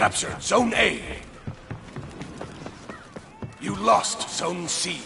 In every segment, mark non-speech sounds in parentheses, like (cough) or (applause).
captured Zone A. You lost Zone C.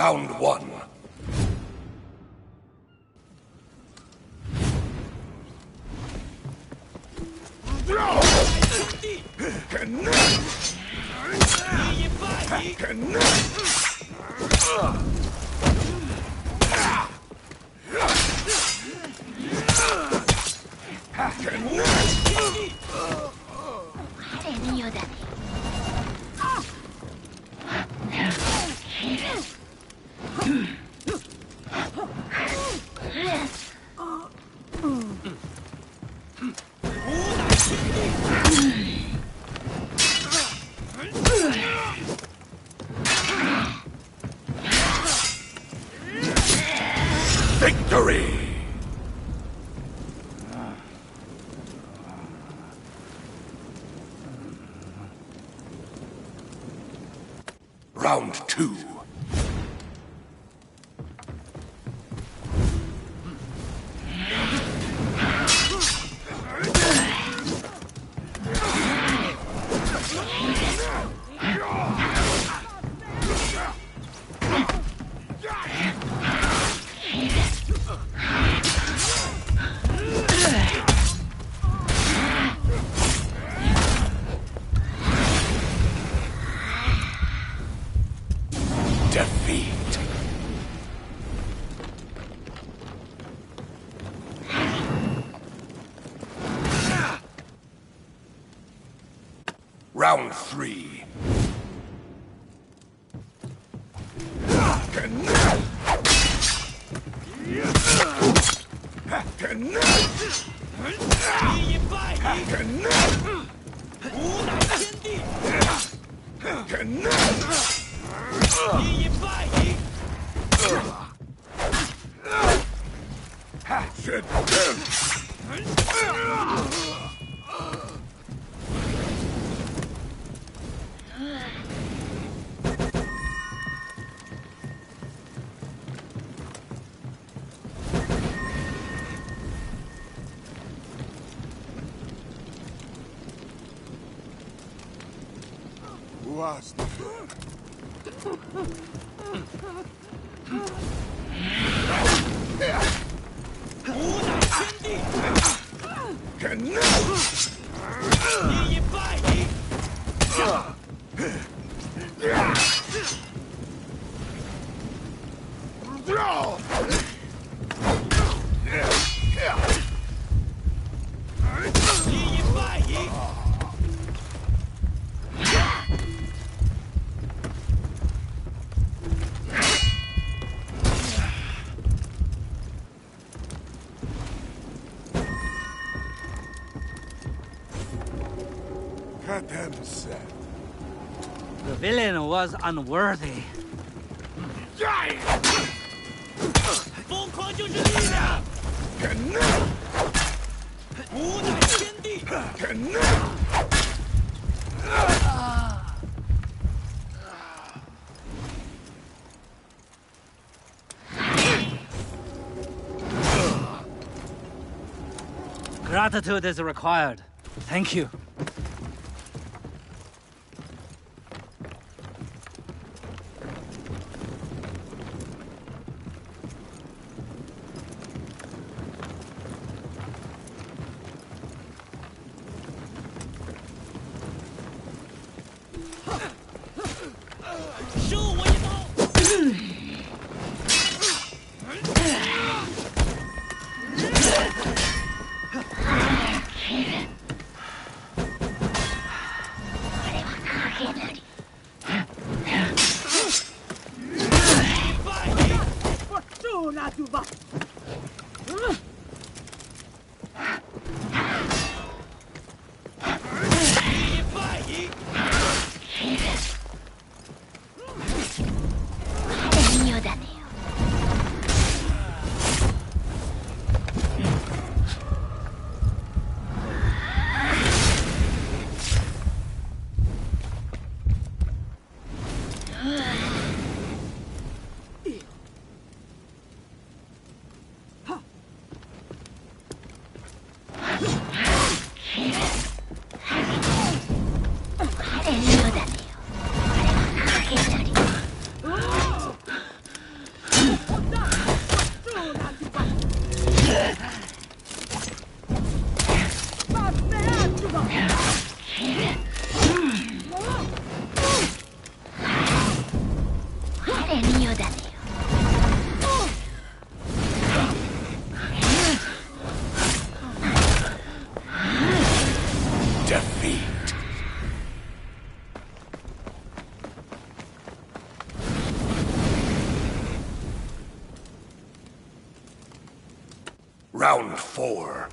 Round one. Round two. власне. Кенна! Кенна! was unworthy. Gratitude is required. Thank you. Four.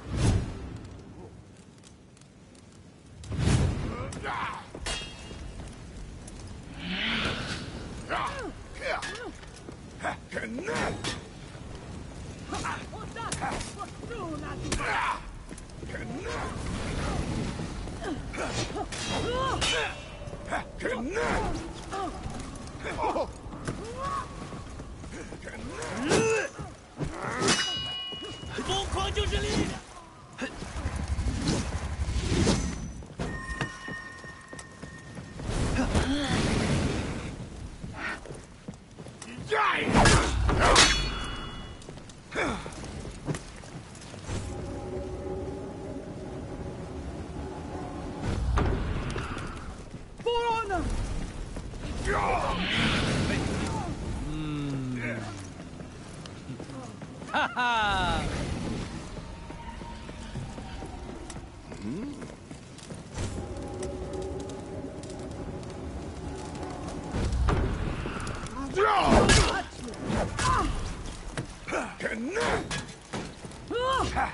Canoe! Oh,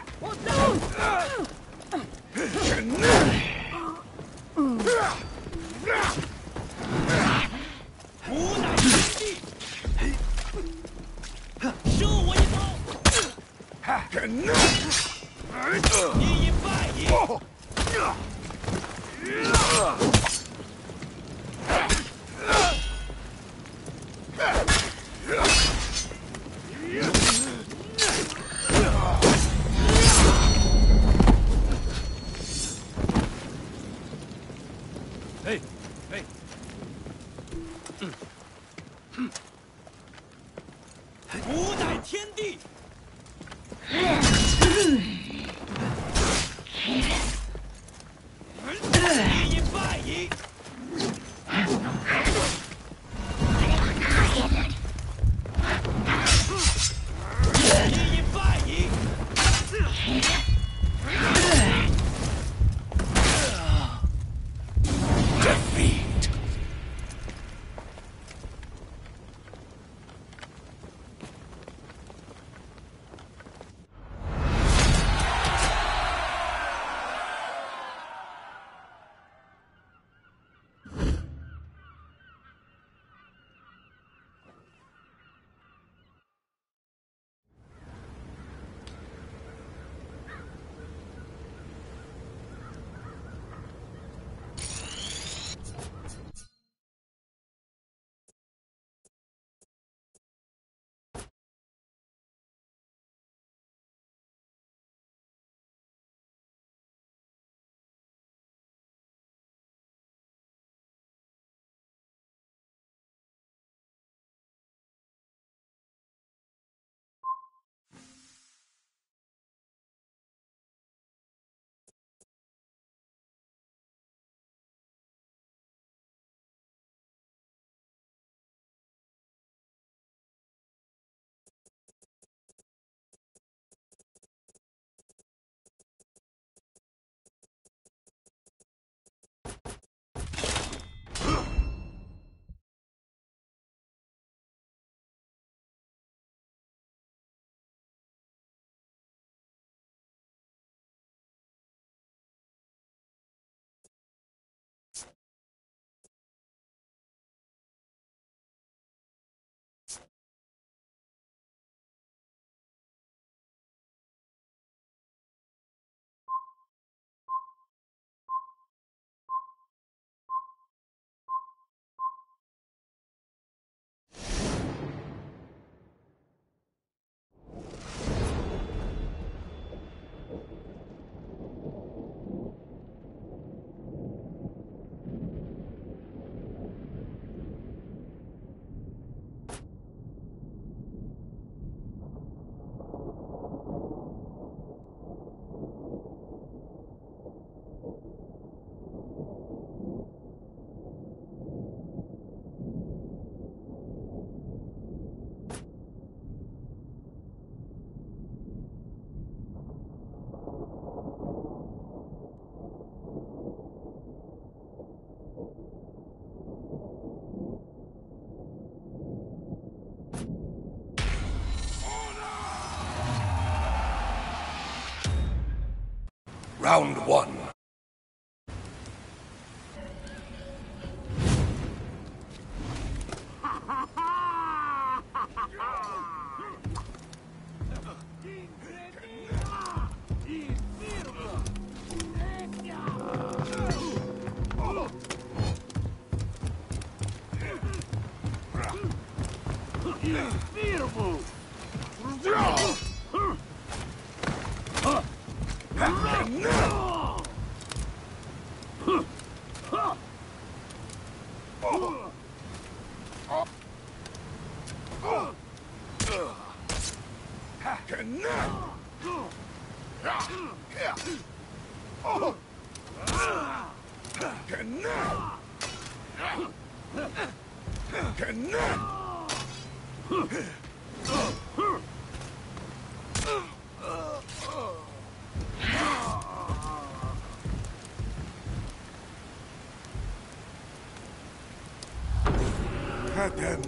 Round one.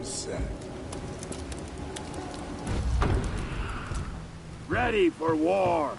Set. Ready for war.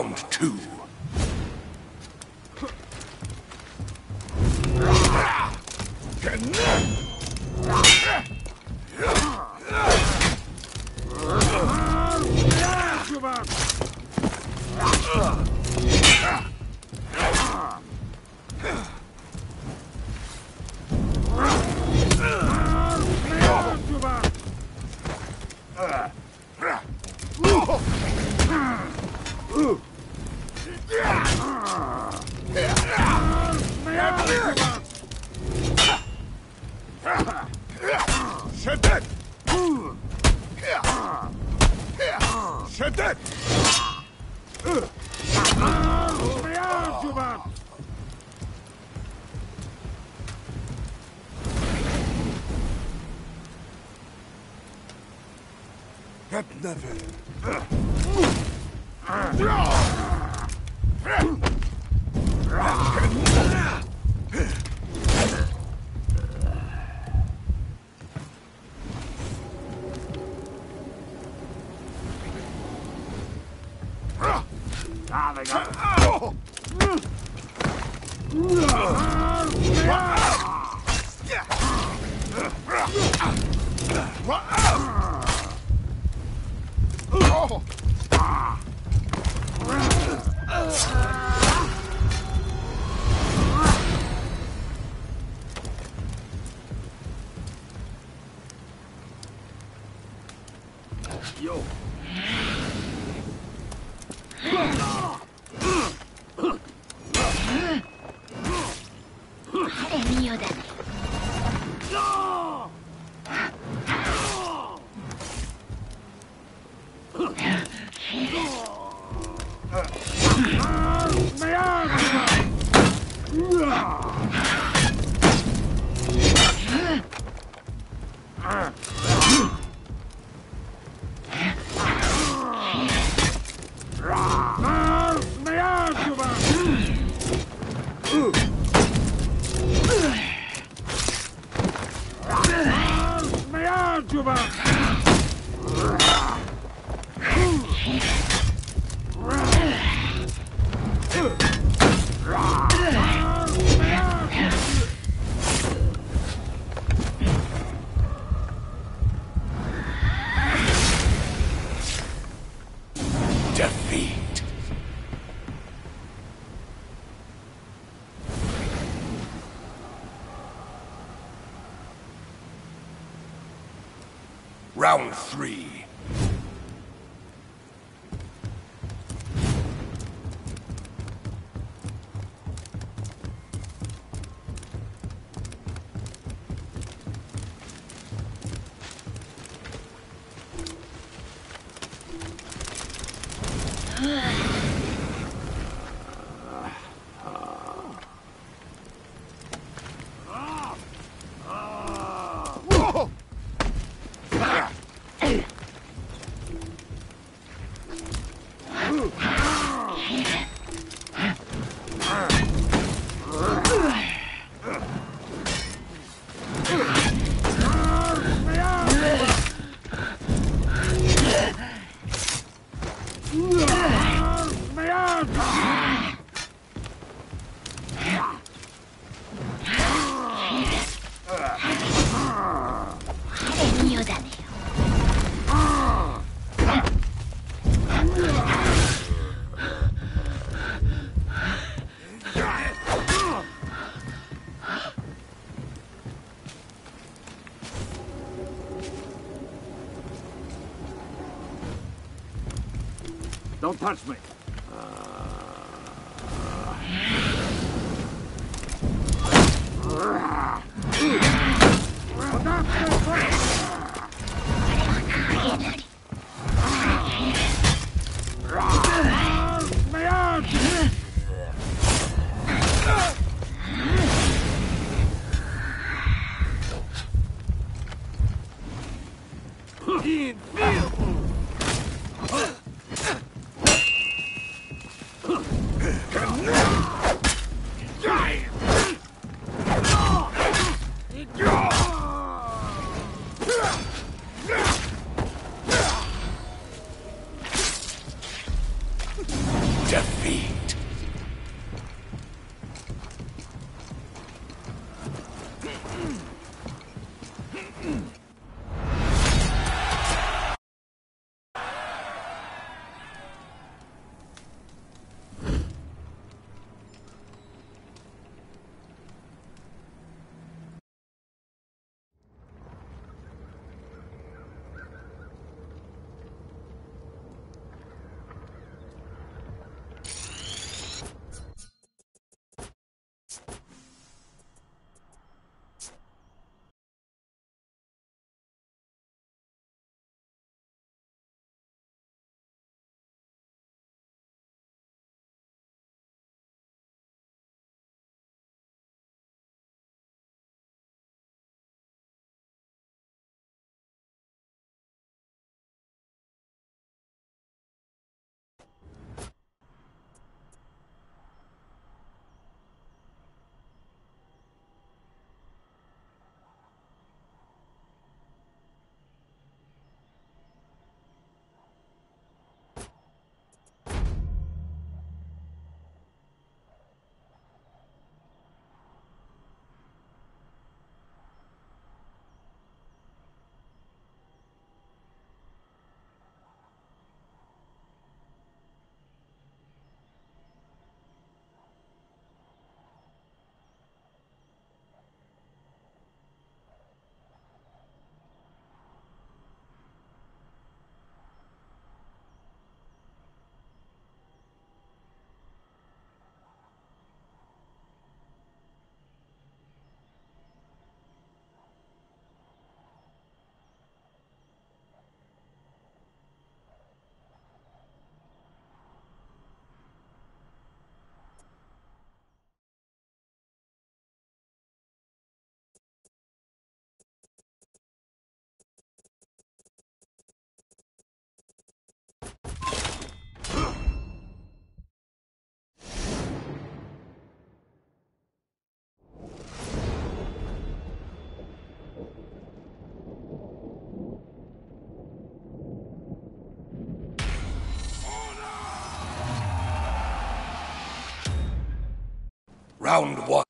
Round two. Ah, Defeat. Round three. Don't touch me. Round one.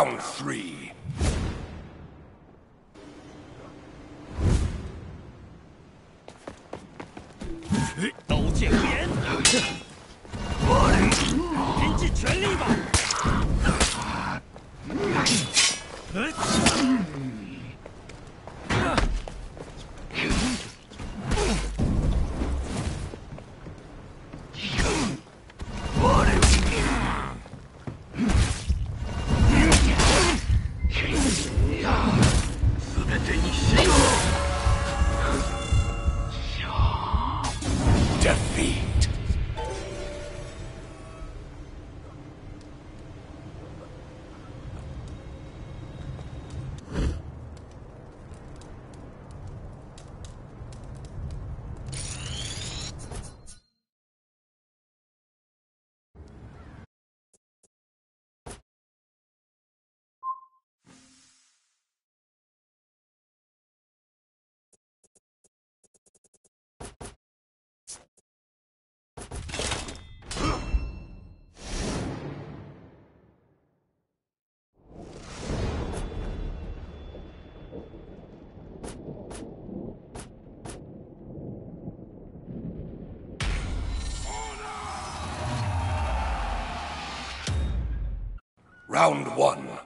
Round three. Round one.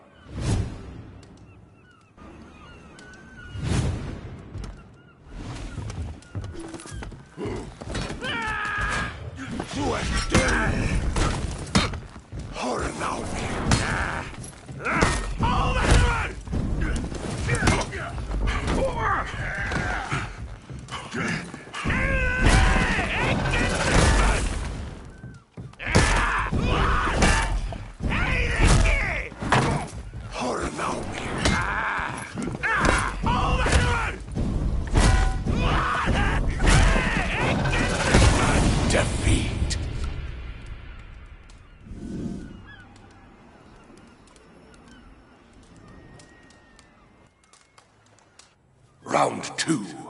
Round two.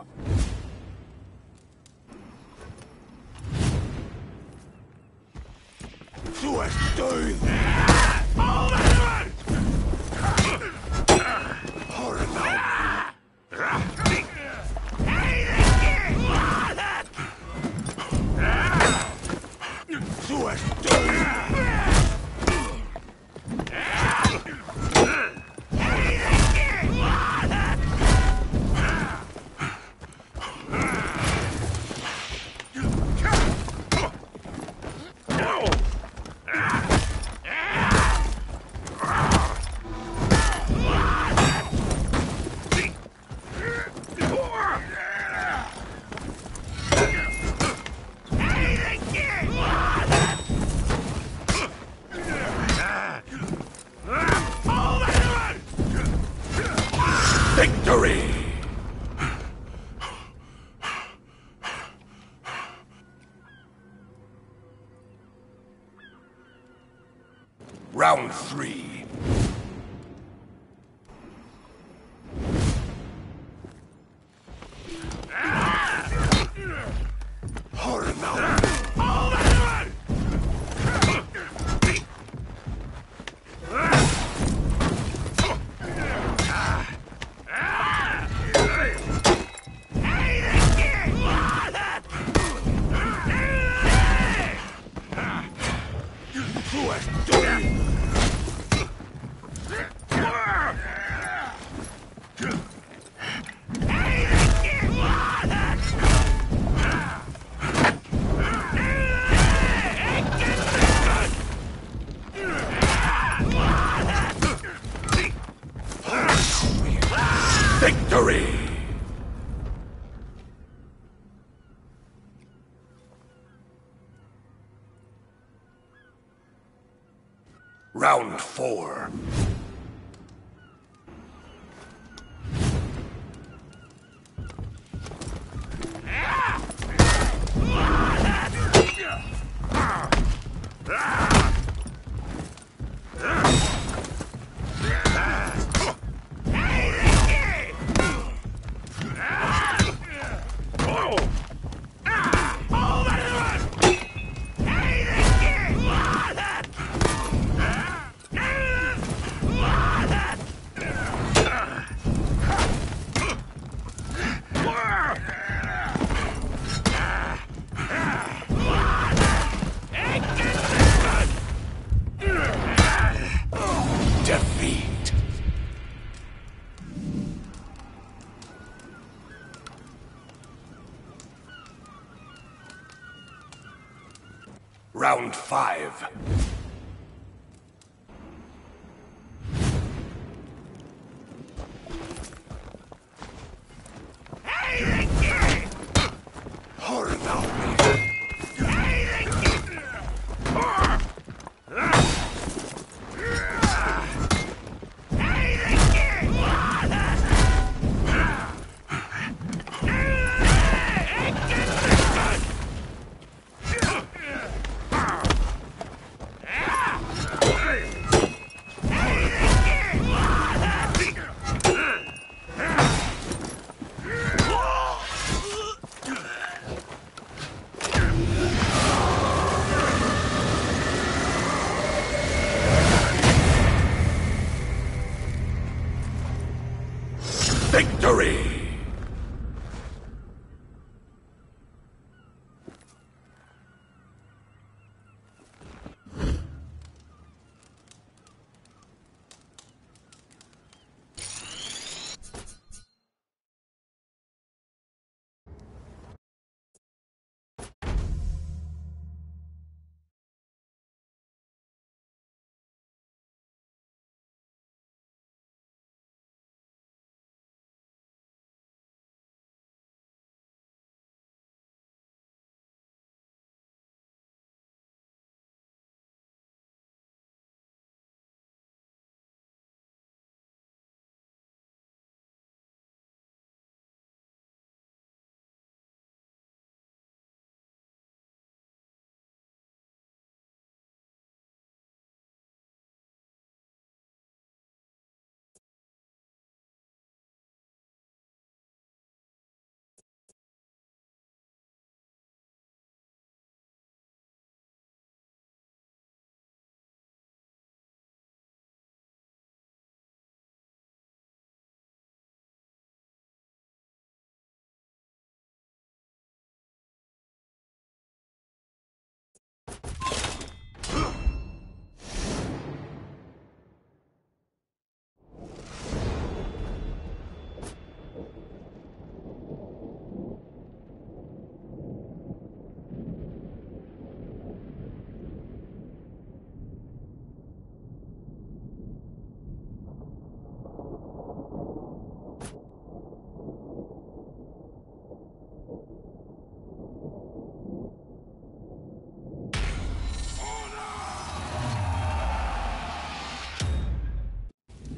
Five.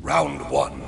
Round one.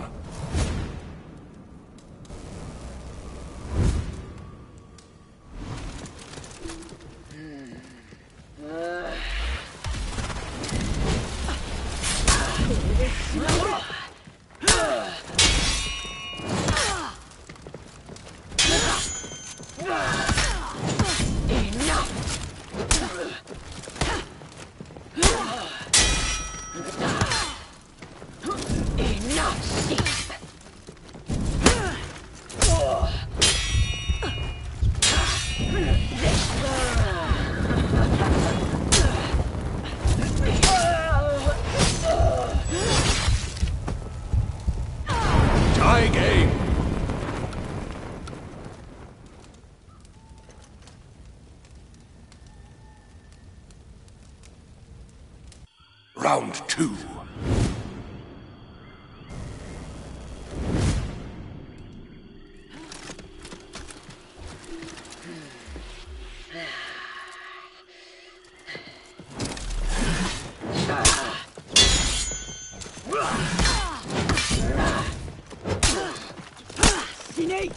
Enough!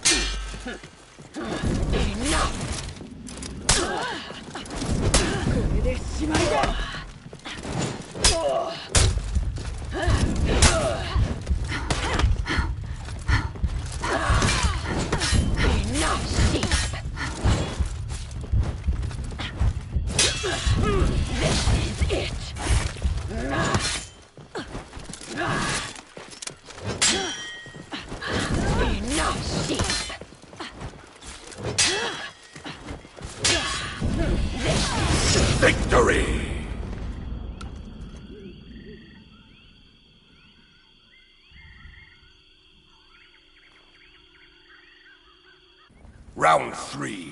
これでしまいだ (laughs) Round three.